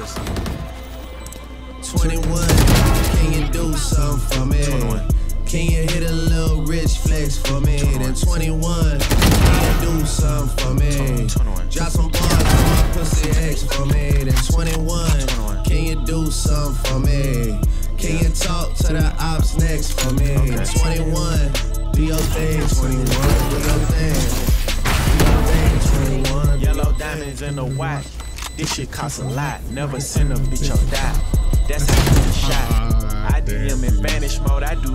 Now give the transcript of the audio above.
Listen. 21, can you do something for me? 21. Can you hit a little rich flex for me? 21. Then 21, can you do something for me? 21. Drop some bars on my pussy X for me. Then 21, 21. can you do something for me? Can you talk to the ops next for me? Okay. 21, do your thing, 21, do your thing. Do your thing, 21. Yellow diamonds in the watch. This shit costs a lot. Never send a bitch or die. That's how you get shot. I ah, DM in vanish mode. I do